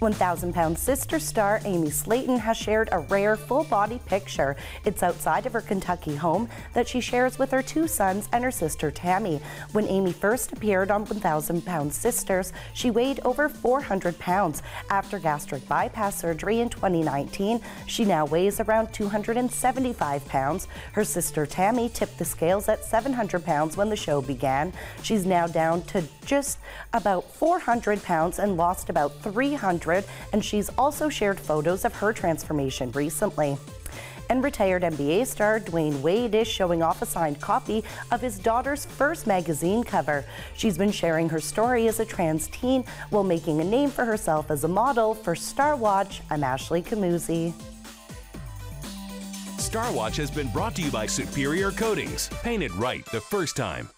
1,000 pound sister star Amy Slaton has shared a rare full body picture. It's outside of her Kentucky home that she shares with her two sons and her sister Tammy. When Amy first appeared on 1,000 pound sisters, she weighed over 400 pounds. After gastric bypass surgery in 2019, she now weighs around 275 pounds. Her sister Tammy tipped the scales at 700 pounds when the show began. She's now down to just about 400 pounds and lost about 300 and she's also shared photos of her transformation recently. And retired NBA star Dwyane Wade is showing off a signed copy of his daughter's first magazine cover. She's been sharing her story as a trans teen while making a name for herself as a model for Star Watch. I'm Ashley Camuzzi. Star Watch has been brought to you by Superior Coatings. Painted right the first time.